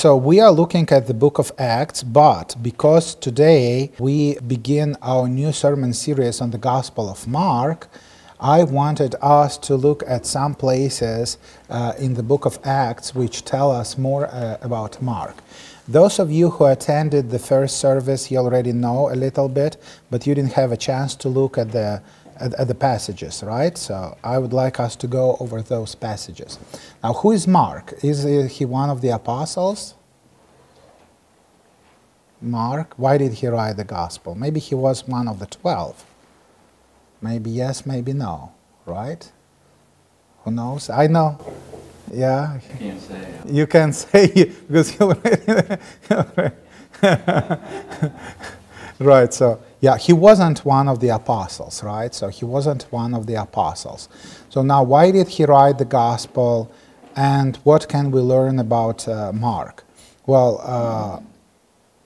So we are looking at the book of Acts, but because today we begin our new sermon series on the Gospel of Mark, I wanted us to look at some places uh, in the book of Acts which tell us more uh, about Mark. Those of you who attended the first service, you already know a little bit, but you didn't have a chance to look at the at, at, the passages, right? So I would like us to go over those passages. Now, who is Mark? Is he one of the apostles? Mark, why did he write the gospel? Maybe he was one of the twelve. Maybe yes, maybe no, right? Who knows? I know. Yeah. You can't say. You can say because you right. So yeah, he wasn't one of the apostles, right? So he wasn't one of the apostles. So now, why did he write the gospel, and what can we learn about uh, Mark? Well, uh,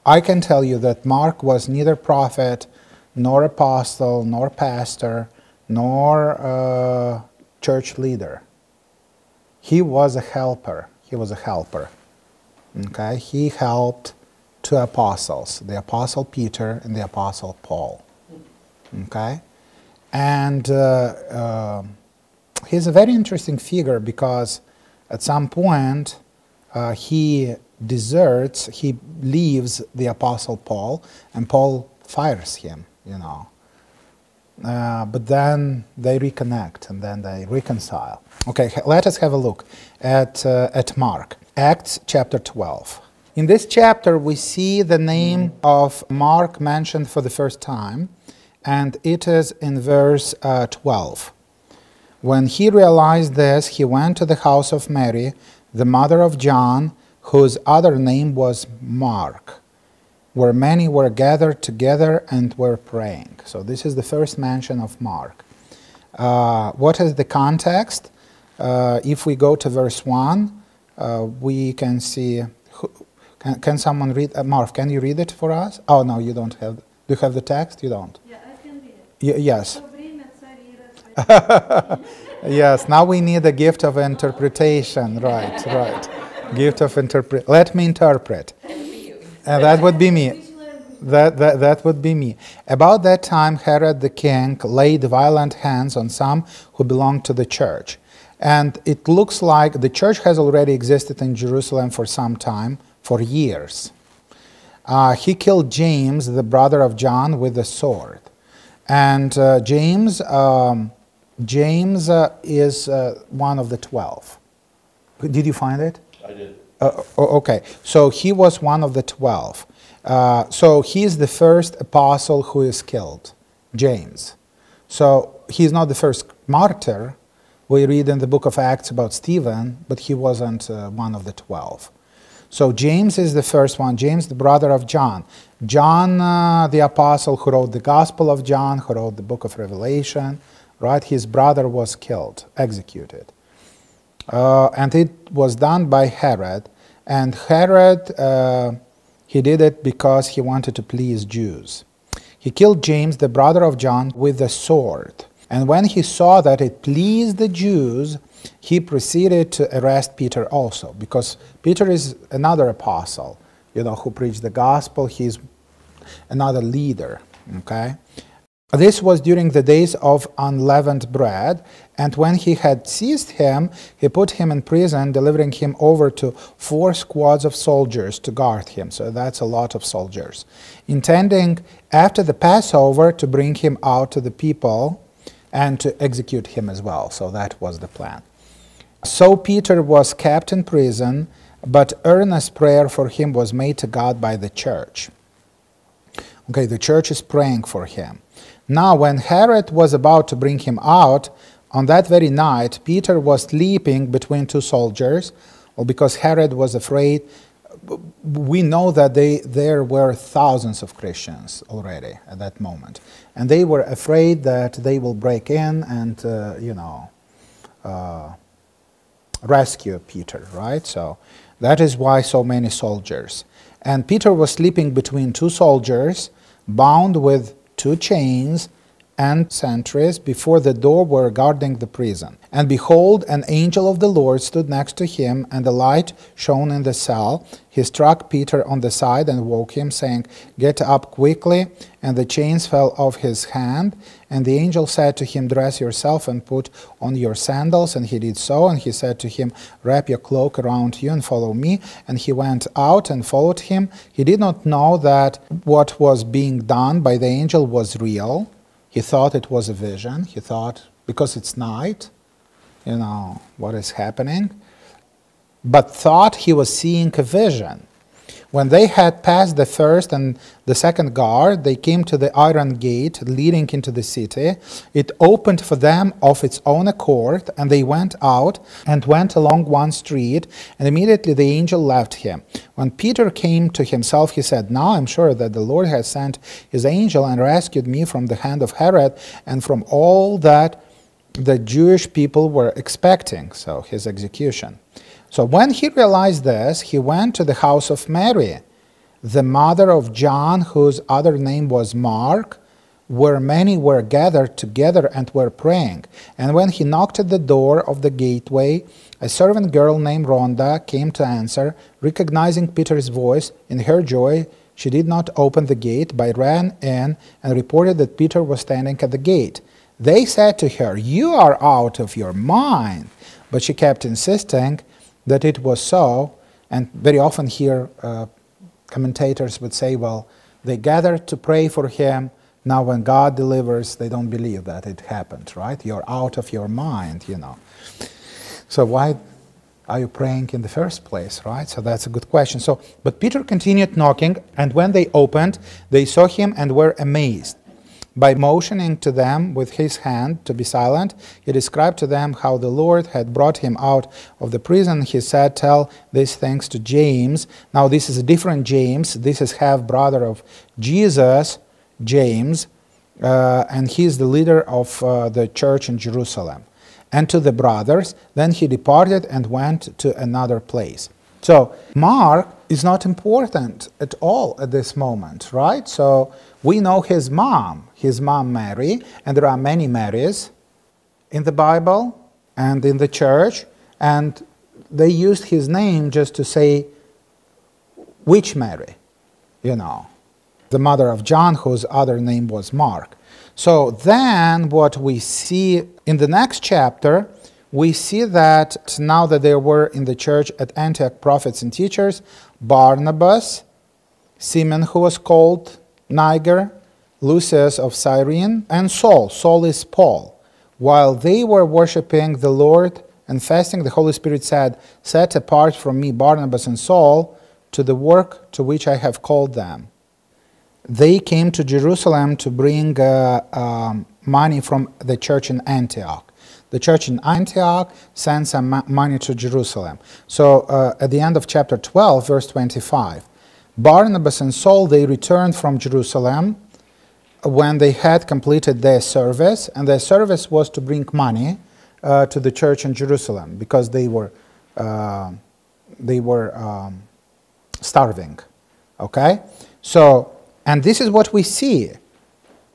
I can tell you that Mark was neither prophet, nor apostle, nor pastor, nor uh, church leader. He was a helper. He was a helper. Okay, he helped two apostles, the apostle Peter and the apostle Paul. Okay? And uh, uh, he's a very interesting figure because at some point uh, he deserts, he leaves the apostle Paul, and Paul fires him, you know. Uh, but then they reconnect and then they reconcile. Okay, let us have a look at, uh, at Mark, Acts chapter 12. In this chapter, we see the name of Mark mentioned for the first time, and it is in verse uh, 12. When he realized this, he went to the house of Mary, the mother of John, whose other name was Mark, where many were gathered together and were praying. So, this is the first mention of Mark. Uh, what is the context? Uh, if we go to verse 1, uh, we can see can, can someone read? Uh, Marv, can you read it for us? Oh, no, you don't have. Do you have the text? You don't. Yeah, I can read it. Y- yes. yes, now we need a gift of interpretation. Right, right. gift of interpret. Let me interpret. And that would be me. That, that, that would be me. About that time, Herod the king laid violent hands on some who belonged to the church. And it looks like the church has already existed in Jerusalem for some time, for years. Uh, he killed James, the brother of John, with a sword. And uh, James, um, James uh, is uh, one of the twelve. Did you find it? I did. Uh, okay, so he was one of the twelve. Uh, so he is the first apostle who is killed, James. So he's not the first martyr. We read in the book of Acts about Stephen, but he wasn't one of the twelve. So James is the first one, James, the brother of John. John, uh, the apostle who wrote the Gospel of John, who wrote the book of Revelation, right? His brother was killed, executed. Uh, and it was done by Herod. And Herod, uh, he did it because he wanted to please Jews. He killed James, the brother of John, with a sword. And when he saw that it pleased the Jews, he proceeded to arrest Peter also, because Peter is another apostle, you know, who preached the gospel. He's another leader, okay? This was during the days of unleavened bread, and when he had seized him, he put him in prison, delivering him over to four squads of soldiers to guard him. So that's a lot of soldiers. Intending after the Passover to bring him out to the people and to execute him as well. So that was the plan. So Peter was kept in prison, but earnest prayer for him was made to God by the church. Okay, the church is praying for him. Now, when Herod was about to bring him out, on that very night, Peter was sleeping between two soldiers, well, because Herod was afraid. We know that they, there were thousands of Christians already at that moment, and they were afraid that they will break in and, uh, you know, uh, rescue Peter, right? So that is why so many soldiers. And Peter was sleeping between two soldiers, bound with two chains, and sentries before the door were guarding the prison. And behold, an angel of the Lord stood next to him, and the light shone in the cell. He struck Peter on the side and woke him, saying, Get up quickly. And the chains fell off his hand. And the angel said to him, Dress yourself and put on your sandals. And he did so. And he said to him, Wrap your cloak around you and follow me. And he went out and followed him. He did not know that what was being done by the angel was real. He thought it was a vision. He thought, because it's night, you know, what is happening? But thought he was seeing a vision. When they had passed the first and the second guard, they came to the iron gate leading into the city. It opened for them of its own accord, and they went out and went along one street, and immediately the angel left him. When Peter came to himself, he said, Now I'm sure that the Lord has sent his angel and rescued me from the hand of Herod and from all that the Jewish people were expecting, so his execution. So when he realized this, he went to the house of Mary, the mother of John, whose other name was Mark, where many were gathered together and were praying. And when he knocked at the door of the gateway, a servant girl named Rhoda came to answer. Recognizing Peter's voice, in her joy, she did not open the gate, but ran in and reported that Peter was standing at the gate. They said to her, You are out of your mind. But she kept insisting that it was so, and very often here uh, commentators would say, well, they gathered to pray for him. Now, when God delivers, they don't believe that it happened, right? You're out of your mind, you know. So, why are you praying in the first place, right? So, that's a good question. So, but Peter continued knocking, and when they opened, they saw him and were amazed. By motioning to them with his hand to be silent, he described to them how the Lord had brought him out of the prison. He said, Tell these things to James. Now, this is a different James. This is half brother of Jesus, James, uh, and he is the leader of uh, the church in Jerusalem. And to the brothers, then he departed and went to another place. So, Mark is not important at all at this moment, right? So, we know his mom, his mom Mary, and there are many Marys in the Bible and in the church, and they used his name just to say which Mary, you know, the mother of John, whose other name was Mark. So then, what we see in the next chapter, we see that now that there were in the church at Antioch prophets and teachers, Barnabas, Simon, who was called Niger, Lucius of Cyrene, and Saul. Saul is Paul. While they were worshiping the Lord and fasting, the Holy Spirit said, Set apart from me Barnabas and Saul to the work to which I have called them. They came to Jerusalem to bring uh, um, money from the church in Antioch. The church in Antioch sent some money to Jerusalem. So uh, at the end of chapter 12, verse 25, Barnabas and Saul, they returned from Jerusalem when they had completed their service, and their service was to bring money uh, to the church in Jerusalem because they were, uh, they were um, starving. Okay? So, and this is what we see.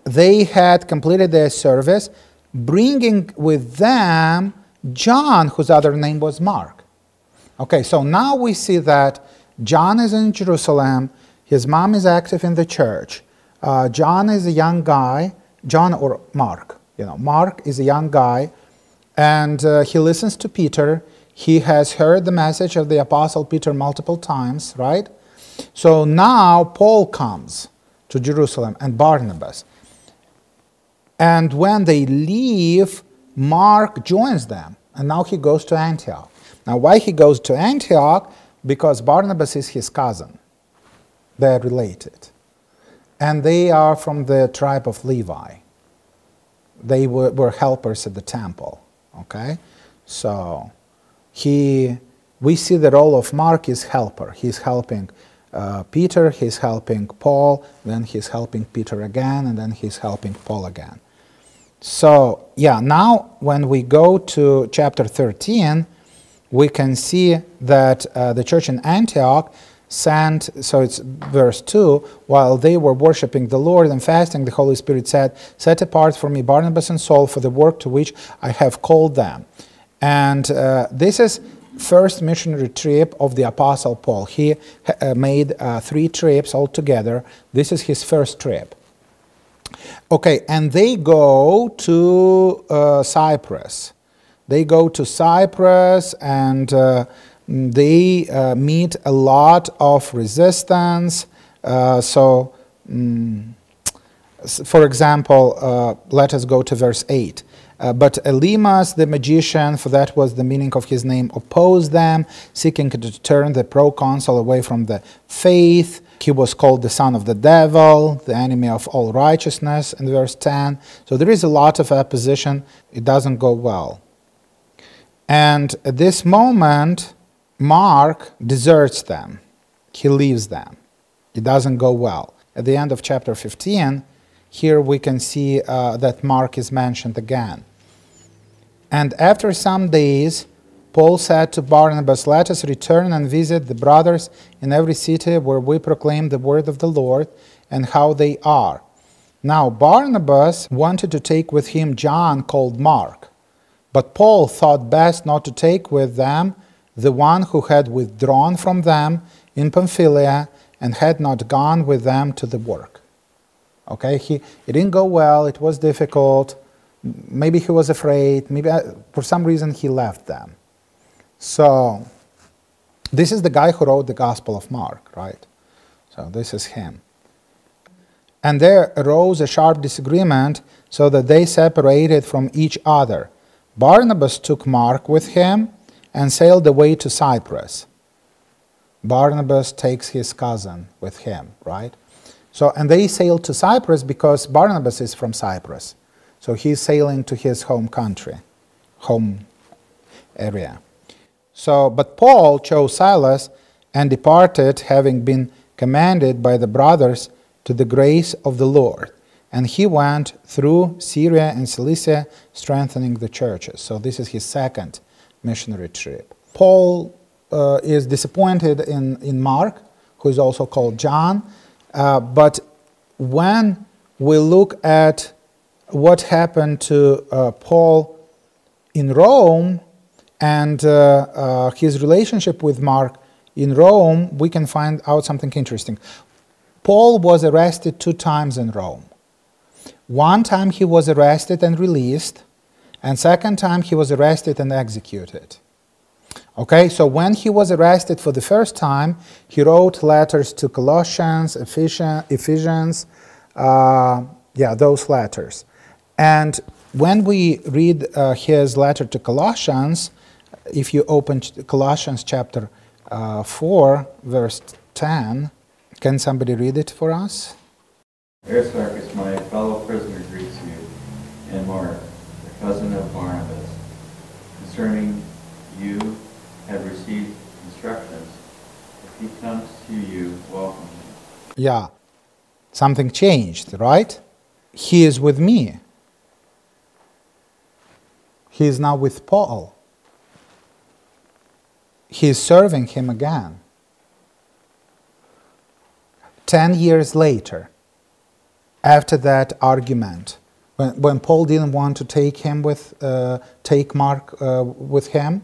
They had completed their service, bringing with them John, whose other name was Mark. Okay, so now we see that John is in Jerusalem. His mom is active in the church. Uh, John is a young guy. John or Mark, you know, Mark is a young guy, and uh, he listens to Peter. He has heard the message of the apostle Peter multiple times, right? So now Paul comes to Jerusalem and Barnabas. And when they leave, Mark joins them, and now he goes to Antioch. Now, why he goes to Antioch? because Barnabas is his cousin. They're related. And they are from the tribe of Levi. They were, were helpers at the temple. Okay? So he, we see the role of Mark is helper. He's helping uh, Peter, he's helping Paul, then he's helping Peter again, and then he's helping Paul again. So, yeah, now when we go to chapter 13, we can see that uh, the church in Antioch sent, so it's verse 2, while they were worshiping the Lord and fasting, the Holy Spirit said, Set apart for me Barnabas and Saul for the work to which I have called them. And uh, this is first missionary trip of the Apostle Paul. He uh, made uh, three trips altogether. This is his first trip. Okay, and they go to uh, Cyprus. They go to Cyprus and uh, they uh, meet a lot of resistance. Uh, so, um, for example, uh, let us go to verse 8. Uh, but Elymas the magician, for that was the meaning of his name, opposed them, seeking to turn the proconsul away from the faith. He was called the son of the devil, the enemy of all righteousness, in verse 10. So there is a lot of opposition. It doesn't go well. And at this moment, Mark deserts them. He leaves them. It doesn't go well. At the end of chapter 15, here we can see uh, that Mark is mentioned again. And after some days, Paul said to Barnabas, Let us return and visit the brothers in every city where we proclaim the word of the Lord and how they are. Now, Barnabas wanted to take with him John called Mark, but Paul thought best not to take with them the one who had withdrawn from them in Pamphylia and had not gone with them to the work. Okay, he, it didn't go well, it was difficult maybe he was afraid, maybe uh, for some reason he left them. So, this is the guy who wrote the Gospel of Mark, right? So, this is him. And there arose a sharp disagreement so that they separated from each other. Barnabas took Mark with him and sailed away to Cyprus. Barnabas takes his cousin with him, right? So, and they sailed to Cyprus because Barnabas is from Cyprus. So he's sailing to his home country, home area. So, but Paul chose Silas and departed, having been commanded by the brothers to the grace of the Lord. And he went through Syria and Cilicia, strengthening the churches. So, this is his second missionary trip. Paul uh, is disappointed in, in Mark, who is also called John. Uh, but when we look at what happened to uh, Paul in Rome and uh, uh, his relationship with Mark in Rome, we can find out something interesting. Paul was arrested two times in Rome. One time he was arrested and released, and second time he was arrested and executed. Okay, so when he was arrested for the first time, he wrote letters to Colossians, Ephesians, uh, yeah, those letters. And when we read uh, his letter to Colossians, if you open Colossians chapter uh, 4, verse 10, can somebody read it for us? Aristarchus, my fellow prisoner, greets you, and Mark, the cousin of Barnabas. Concerning you, have received instructions. If he comes to you, welcome him. Yeah, something changed, right? He is with me. He is now with Paul. He is serving him again. Ten years later, after that argument, when, when Paul didn't want to take him with uh, take Mark uh, with him,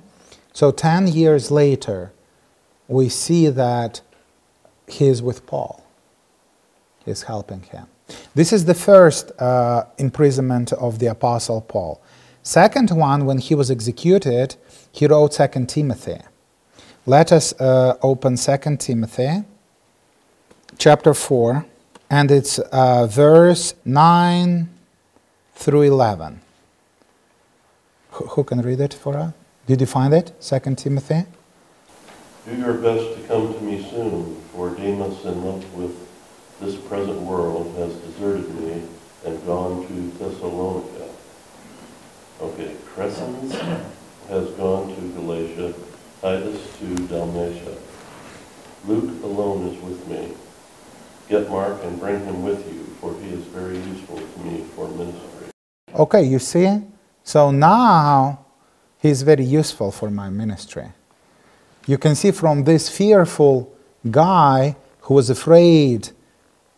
so ten years later, we see that he is with Paul. He is helping him. This is the first uh, imprisonment of the Apostle Paul. Second one, when he was executed, he wrote Second Timothy. Let us uh, open Second Timothy, chapter 4, and it's uh, verse 9 through 11. Who, who can read it for us? Did you find it? Second Timothy? Do your best to come to me soon, for Demas, in love with this present world, has deserted me and gone to Thessalonica Okay, Crescens has gone to Galatia, Titus to Dalmatia. Luke alone is with me. Get Mark and bring him with you, for he is very useful to me for ministry. Okay, you see? So now he's very useful for my ministry. You can see from this fearful guy who was afraid,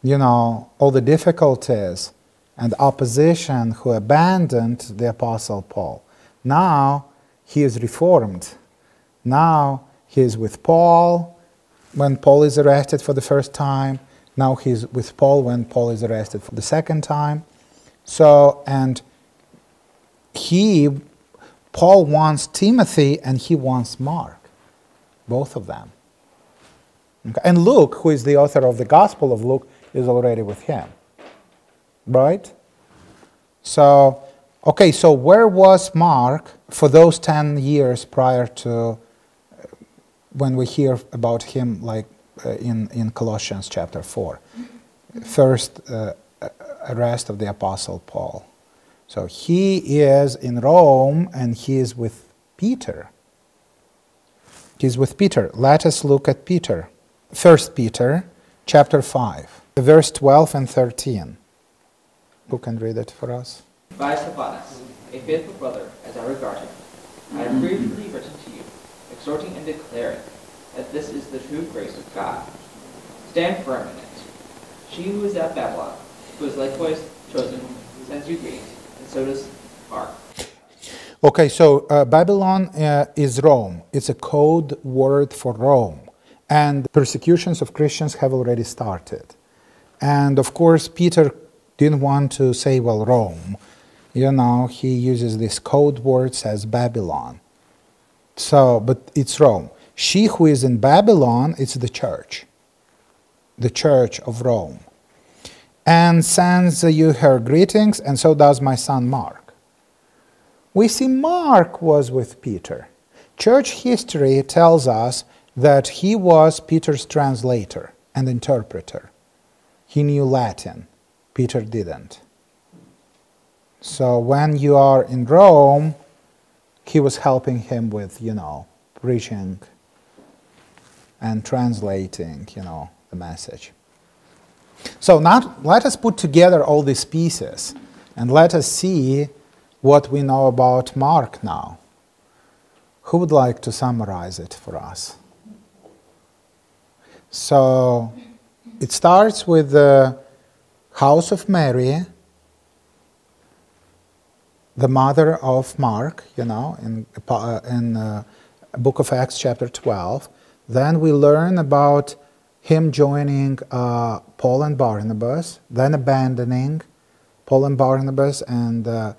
you know, all the difficulties and opposition, who abandoned the Apostle Paul. Now he is reformed. Now he is with Paul when Paul is arrested for the first time. Now he's with Paul when Paul is arrested for the second time. So, and he, Paul wants Timothy and he wants Mark, both of them. Okay. And Luke, who is the author of the Gospel of Luke, is already with him. Right? So, okay, so where was Mark for those 10 years prior to uh, when we hear about him, like uh, in, in Colossians chapter 4? First uh, arrest of the Apostle Paul. So he is in Rome and he is with Peter. He's with Peter. Let us look at Peter. First Peter chapter 5, verse 12 and 13. Who can read it for us? By Stephanas, a faithful brother, as I regard him, I have briefly written to you, exhorting and declaring that this is the true grace of God. Stand firm in it. She who is at Babylon, who is likewise chosen, sends you greetings, so does Mark. Okay, so uh, Babylon uh, is Rome. It's a code word for Rome. And persecutions of Christians have already started. And of course, Peter didn't want to say, well, Rome. You know, he uses this code word, says Babylon. So, but it's Rome. She who is in Babylon, it's the church, the church of Rome. And sends you her greetings, and so does my son Mark. We see Mark was with Peter. Church history tells us that he was Peter's translator and interpreter. He knew Latin, Peter didn't. So when you are in Rome, he was helping him with, you know, preaching and translating, you know, the message. So now let us put together all these pieces and let us see what we know about Mark now. Who would like to summarize it for us? So it starts with the house of Mary, the mother of Mark, you know, in, uh, in uh, book of Acts chapter 12. Then we learn about him joining uh, Paul and Barnabas, then abandoning Paul and Barnabas, and uh,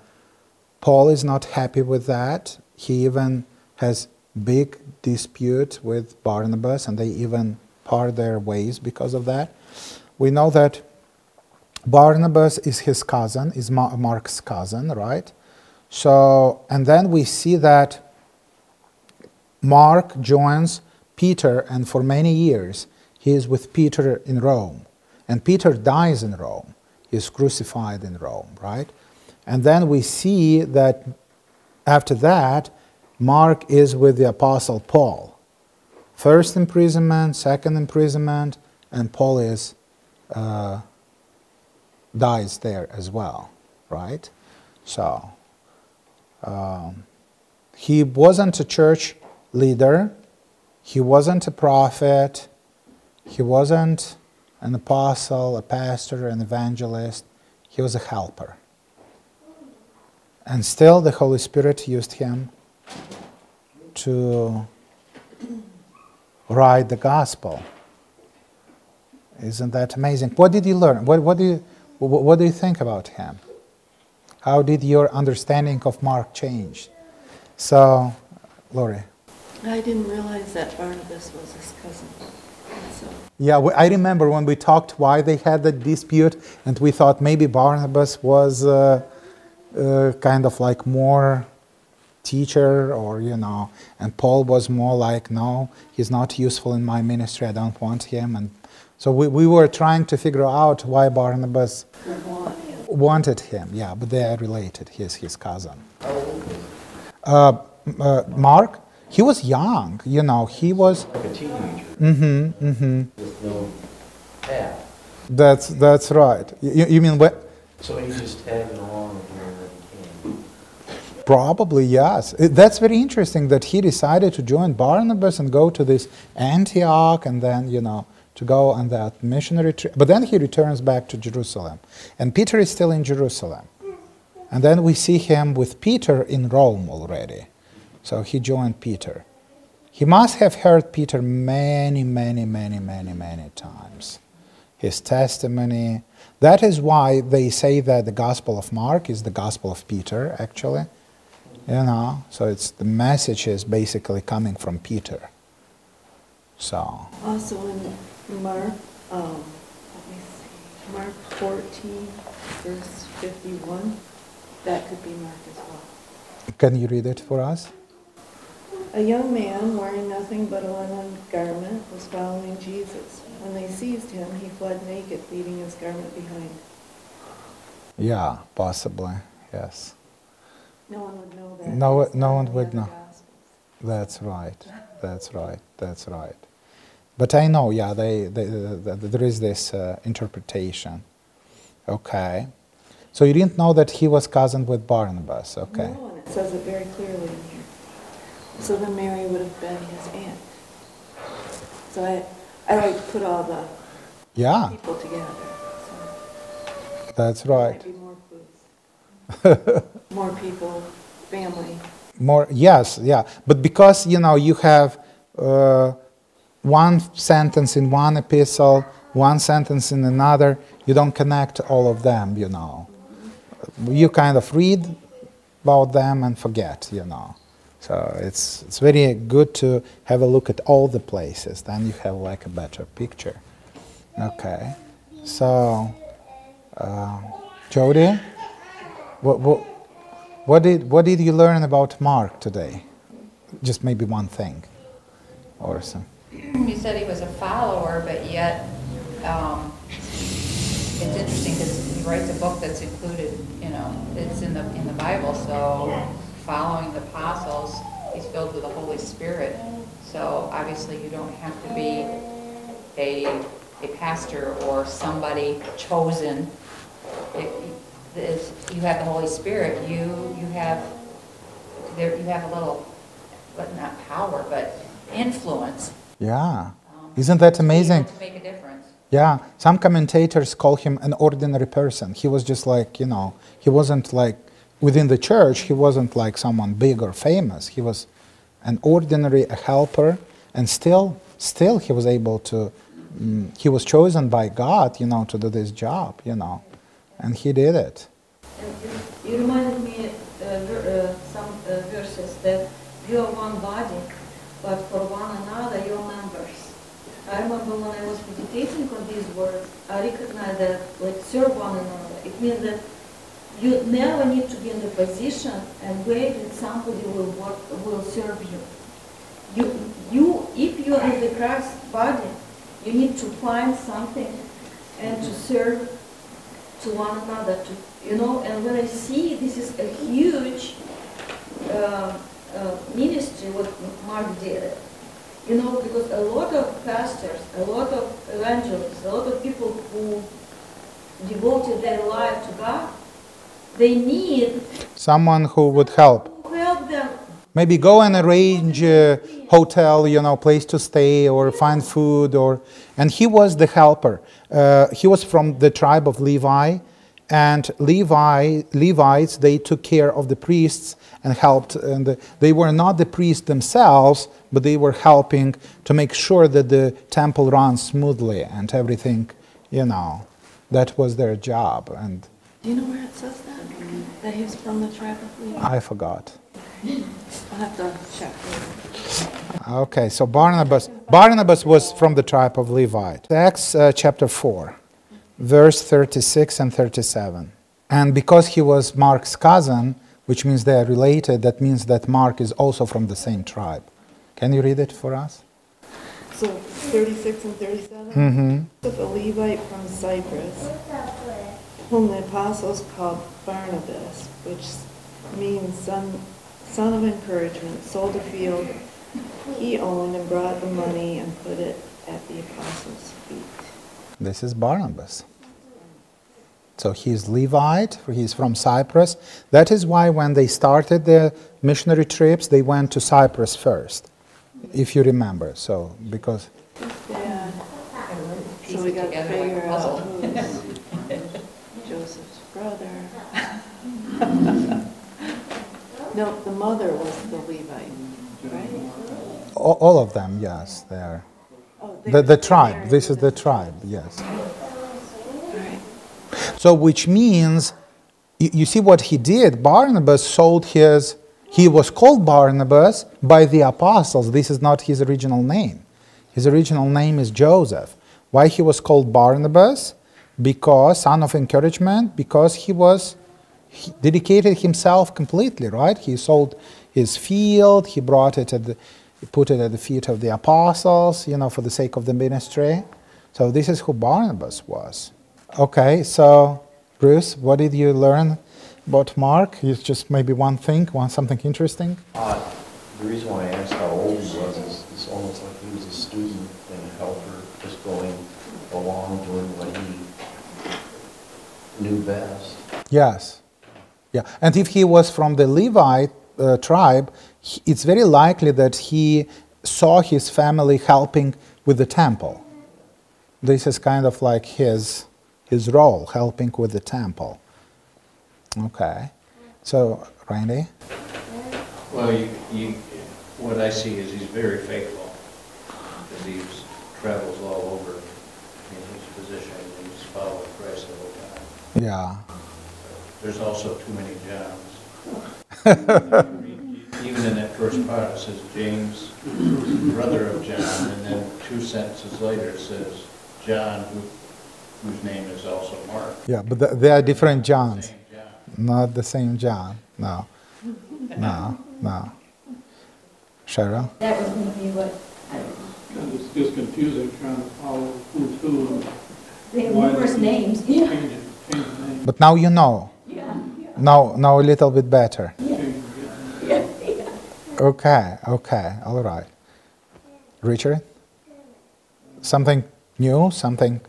Paul is not happy with that. He even has big dispute with Barnabas, and they even part their ways because of that. We know that Barnabas is his cousin, is Mark's cousin, right? So, and then we see that Mark joins Peter, and for many years he is with Peter in Rome. And Peter dies in Rome. he's crucified in Rome, right? And then we see that after that, Mark is with the Apostle Paul. First imprisonment, second imprisonment, and Paul is, uh, dies there as well, right? So, um, he wasn't a church leader, he wasn't a prophet, he wasn't an apostle, a pastor, an evangelist, he was a helper. And still, the Holy Spirit used him to write the gospel. Isn't that amazing? What did you learn? What, what, do you, what, what do you think about him? How did your understanding of Mark change? So, Lori. I didn't realize that Barnabas was his cousin. Yeah, I remember when we talked why they had the dispute, and we thought maybe Barnabas was uh, uh, kind of like more teacher or you know and paul was more like no he's not useful in my ministry i don't want him and so we, we were trying to figure out why barnabas wanted him. Yeah but they are related he's his cousin. Uh, uh, mark he was young you know he was like a teenager mm-hmm mm-hmm with no path that's that's right you, you mean what so he just tagged along Probably, yes. That's very interesting that he decided to join Barnabas and go to this Antioch and then, you know, to go on that missionary trip. But then he returns back to Jerusalem. And Peter is still in Jerusalem. And then we see him with Peter in Rome already. So he joined Peter. He must have heard Peter many, many, many, many, many times. His testimony. That is why they say that the Gospel of Mark is the Gospel of Peter, actually. You know, so it's the message is basically coming from Peter. So, Also in Mark, um, let me see, Mark 14, verse 51, that could be Mark as well. can you read it for us? A young man wearing nothing but a linen garment was following Jesus. When they seized him, he fled naked, leaving his garment behind. Yeah, possibly. Yes. No one would know that. No- no one would know. Gospels. That's right. That's right. That's right. But I know, yeah, they, they, the, the, there is this uh, interpretation. Okay. So you didn't know that he was cousin with Barnabas. Okay. No, and it says it very clearly. So then Mary would have been his aunt. So I, I like put all the Yeah, people together. So that's right. more clues. More people, family. More, yes, yeah. But because, you know, you have uh, one sentence in one epistle, one sentence in another, you don't connect all of them, you know. You kind of read about them and forget, you know. So it's, it's very good to have a look at all the places, then you have like a better picture. Okay. So, uh, Jody, what, what, what did, what did you learn about Mark today? Just maybe one thing or some. You said he was a follower, but yet, um, it's interesting because he writes a book that's included, you know, it's in the, in the Bible, so following the apostles, he's filled with the Holy Spirit. So obviously you don't have to be a, a pastor or somebody chosen. You have the Holy Spirit, you, you have, there, you have a little, but not power, but influence. Yeah. um, Isn't that to be able amazing? To make a difference. Yeah. Some commentators call him an ordinary person. He was just like, you know, he wasn't like within the church, he wasn't like someone big or famous. He was an ordinary a helper and still still he was able to mm, he was chosen by God, you know, to do this job, you know. And he did it. You you reminded me uh, uh, some uh, verses that you are one body, but for one another you are members. I remember when I was meditating on these words, I recognized that like serve one another. It means that you never need to be in the position and wait that somebody will work, will serve you. You, you, if you are in the Christ body, you need to find something and to serve to one another, to, you know, and when I see this is a huge uh, uh, ministry, what Mark did, you know, because a lot of pastors, a lot of evangelists, a lot of people who devoted their life to God, they need Someone who would help. help them. Maybe go and arrange a hotel, you know, place to stay or find food or and he was the helper. Uh, he was from the tribe of Levi and Levi Levites they took care of the priests and helped and the, they were not the priests themselves but they were helping to make sure that the temple runs smoothly and everything, you know. That was their job and Do you know where it says that? That he was from the tribe of Levi? I forgot. I'll have to check. Okay, so Barnabas, Barnabas was from the tribe of Levi. Acts uh, chapter 4, verse 36 and 37. And because he was Mark's cousin, which means they are related, that means that Mark is also from the same tribe. Can you read it for us? So 36 and 37? Mm-hmm. Of a Levite from Cyprus, whom the apostles called Barnabas, which means son, son of encouragement, sold a field he owned and brought the money and put it at the apostles' feet. This is Barnabas. So he's Levite, he's from Cyprus. That is why when they started their missionary trips, they went to Cyprus first, if you remember. So, because, Dad. Piece So we got to figure a out puzzle. who's Joseph's brother. No, the mother was the Levite, right? all, all of them, yes, oh, they are. Oh, The, the tribe, this is the tribe, yes. Right. So, which means, you, you see what he did? Barnabas sold his, he was called Barnabas by the apostles. This is not his original name. His original name is Joseph. Why he was called Barnabas? Because, son of encouragement, because he was, he dedicated himself completely, right? He sold his field, he brought it at the, he put it at the feet of the apostles, you know, for the sake of the ministry. So this is who Barnabas was. Okay, so Bruce, what did you learn about Mark? It's just maybe one thing, one something interesting. Uh, The reason why I asked how old he was is it's almost like he was a student and a helper, just going along doing what he knew best. Yes. Yeah. And if he was from the Levite uh, tribe, he- it's very likely that he saw his family helping with the temple. This is kind of like his, his role, helping with the temple. Okay. So, Randy? Well, you, you, what I see is he's very faithful, because he travels all over in his position, and he's following Christ the whole time. Yeah. There's also too many Johns. Even in that first part, it says James, brother of John, and then two sentences later it says John, who- whose name is also Mark. Yeah, but th- they are different Johns. John. Not the same John. No. No, no. Cheryl? That was gonna be what, Because it's just confusing trying to follow who's who and they have numerous did you names, change yeah, it, change the name, But now you know. Now, now a little bit better. Okay, okay, all right. Richard? Something new, something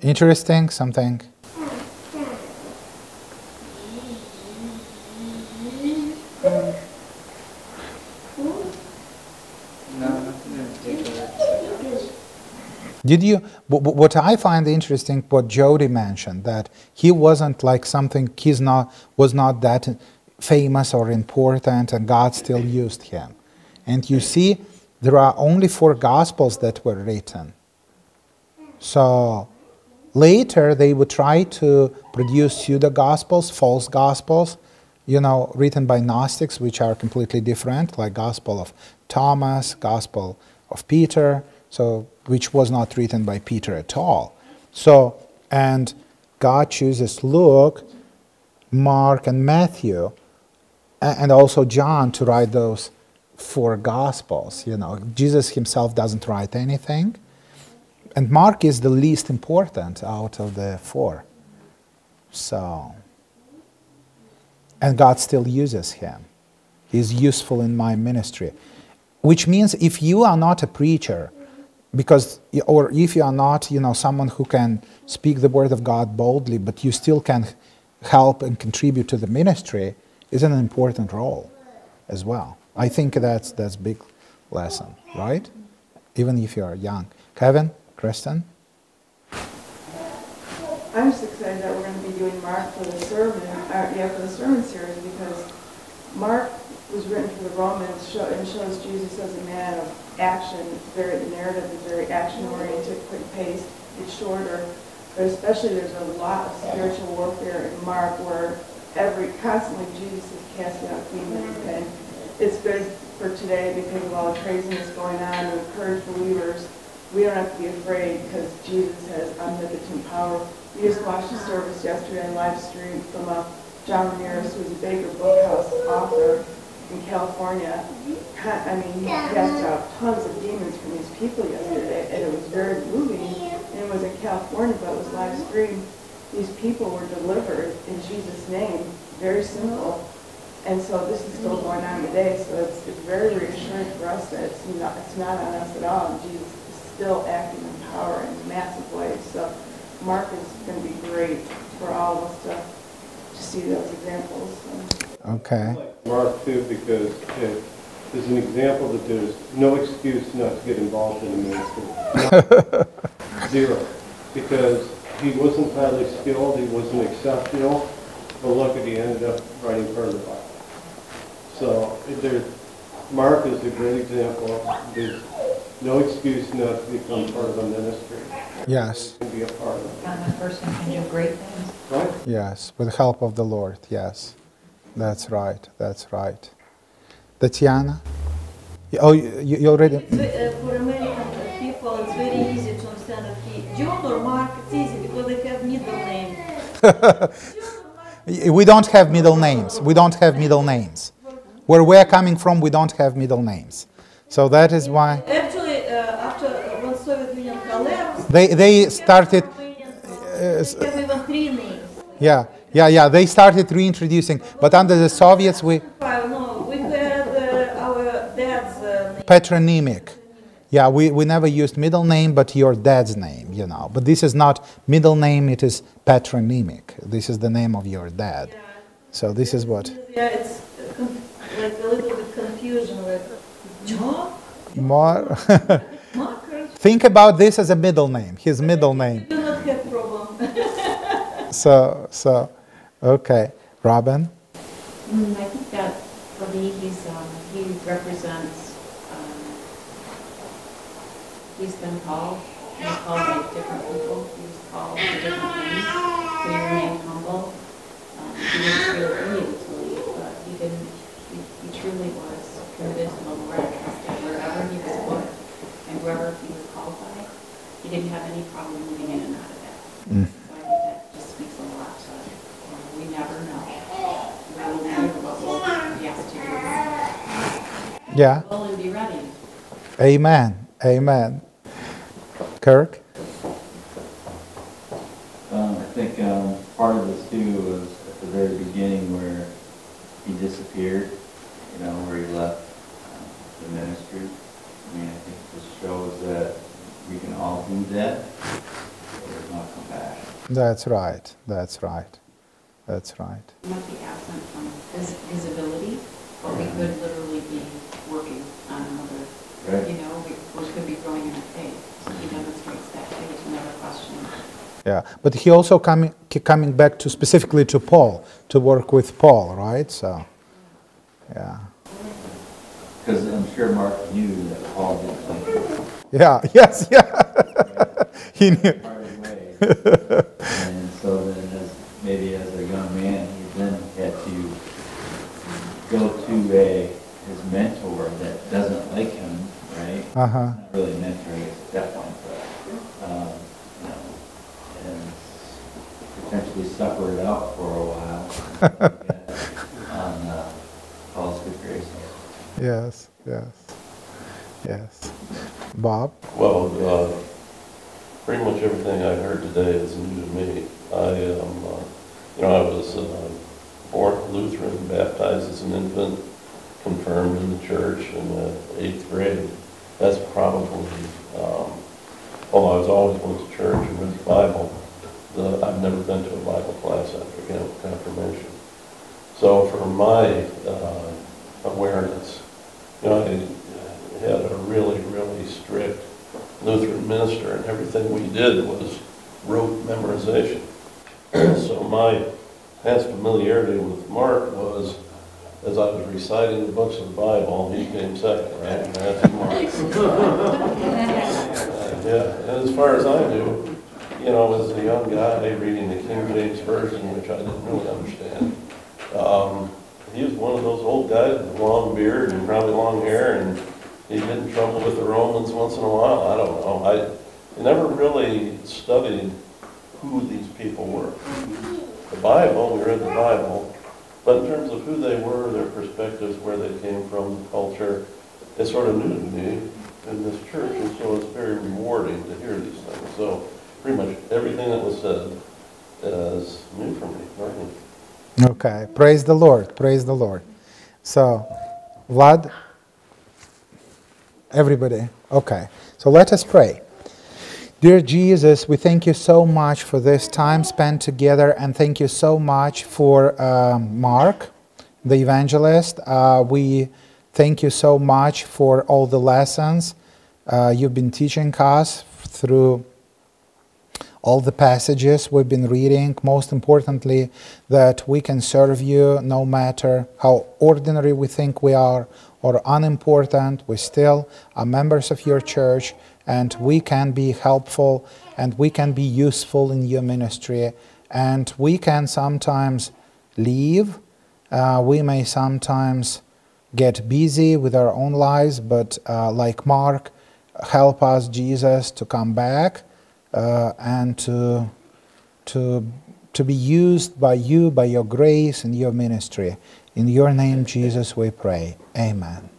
interesting, something. No, nothing in particular. Did you? wh- wh- What I find interesting, what Jody mentioned, that he wasn't like something. He's not was not that famous or important, and God still used him. And you see, there are only four gospels that were written. So later they would try to produce pseudo gospels, false gospels, you know, written by Gnostics, which are completely different, like Gospel of Thomas, Gospel of Peter, so which was not written by Peter at all. So, and God chooses Luke, Mark, and Matthew, and also John to write those four gospels. You know, Jesus himself doesn't write anything, and Mark is the least important out of the four. So, and God still uses him. He's useful in my ministry. Which means if you are not a preacher, because or if you are not, you know, someone who can speak the word of God boldly, but you still can help and contribute to the ministry, is an important role as well. I think that's that's big lesson, right? Even if you are young. Kevin, Kristen. I'm just excited that we're going to be doing Mark for the sermon, uh, yeah, for the sermon series, because Mark was written for the Romans show, and shows Jesus as a man of action. Very the narrative is very action oriented, quick paced. It's shorter, but especially there's a lot of spiritual warfare in Mark, where every constantly Jesus is casting out demons, and it's good for today because of all the craziness going on to encourage believers. We don't have to be afraid because Jesus has omnipotent power. We just watched a service yesterday on live stream from uh, John Ramirez, who's a Baker Bookhouse author in California. Mm-hmm. I mean, he cast out tons of demons from these people yesterday, and it was very moving. And it was in California, but it was live mm-hmm. streamed. These people were delivered in Jesus' name. Very simple. And so this is still going on today, so it's, it's very reassuring for us that it's not, it's not on us at all, and Jesus is still acting in power in massive ways. So Mark is going to be great for all of us to, to see those examples. so. Okay. Mark too, because it is an example that there's no excuse not to get involved in the ministry. Zero. Because he wasn't highly skilled, he wasn't exceptional, but look at, he ended up writing part of the Bible. So there, Mark is a great example. There's no excuse not to become part of a ministry. Yes. Can be a part of it, And the person can do great things. right? Yes. With the help of the Lord. Yes. That's right. That's right. Tatiana? Oh, you, you already. Uh, for American people, it's very easy to understand John or Mark, it's easy because they have middle name. We don't have middle names. We don't have middle names. Where we're coming from, we don't have middle names. So that is why Actually, uh, after uh, when Soviet Union collapsed, they, they started. Uh, even three names. Yeah, yeah, yeah. They started reintroducing, but under the Soviets, we Five, no, we had uh, our dad's uh, patronymic. Yeah, we, we never used middle name, but your dad's name, you know. But this is not middle name; it is patronymic. This is the name of your dad. So this is what Yeah, it's like a little bit confusion with John, more. Mark. Think about this as a middle name. His middle name. Do not have problem. So so, okay, Robin. Mm, I think that for me, he's, um, he represents, um, he's been called, he's called by different people, he's called to different things, to remain humble. Um, He didn't feel he needed to leave, but he didn't, he he truly was committed to the Lord and trusted wherever he was put and wherever he was called by. He didn't have any problem moving in and out of that. Mm. So I think that just speaks a lot to, um, we never know where we'll be or what we'll be asked to do. Yeah. And be ready. Amen. Amen. Kirk. Um, I think, um, part of this too was at the very beginning where he disappeared, you know, where he left um, the ministry. I mean, I think this shows that we can all do that, there's not compassion. That's right. That's right. That's right. We might be absent from vis- visibility, but we could literally be working on another, Right. you know, we, we could be growing in our faith. So he demonstrates that faith, he never questions. Yeah, but he also coming coming back to specifically to Paul to work with Paul, right? So, yeah, Because I'm sure Mark knew that Paul didn't like him. yeah, yes, yeah. he knew. And so then as, maybe as a young man, he then had to go to a, his mentor that doesn't like him, right? Uh huh. Not really mentoring at that point, but, um, you know, and potentially suffer it out for a while on, uh, Paul's good graces. Yes, yes, yes. Bob. Well, uh, pretty much everything I heard today is new to me. I, um, uh, you know, I was uh, born Lutheran, baptized as an infant, confirmed in the church in the eighth grade. That's probably, um, although I was always went to church and read the Bible, the, I've never been to a Bible class after confirmation. So for my uh, awareness, you know, I had a really, really strict Lutheran minister, and everything we did was rote memorization. So my past familiarity with Mark was, as I was reciting the books of the Bible, he came second, right? Matthew, Mark. Uh, Yeah, and as far as I knew, you know, as a young guy reading the King James Version, which I didn't really understand, um, he was one of those old guys with a long beard and probably long hair, and he'd get in trouble with the Romans once in a while. I don't know. I never really studied who these people were. The Bible, we read the Bible, but in terms of who they were, their perspectives, where they came from, the culture, it's sort of new to me in this church, and so it's very rewarding to hear these things. So pretty much everything that was said is new for me. Okay, praise the Lord, praise the Lord. So, Vlad, everybody, okay. So let us pray. Dear Jesus, we thank you so much for this time spent together and thank you so much for um, Mark, the evangelist. Uh, we thank you so much for all the lessons uh, you've been teaching us through all the passages we've been reading. Most importantly, that we can serve you no matter how ordinary we think we are or unimportant. We still are members of your church and we can be helpful and we can be useful in your ministry and we can sometimes leave uh, we may sometimes get busy with our own lives but uh, like mark help us jesus to come back Uh, and to to to be used by you by your grace and your ministry. In your name jesus we pray. Amen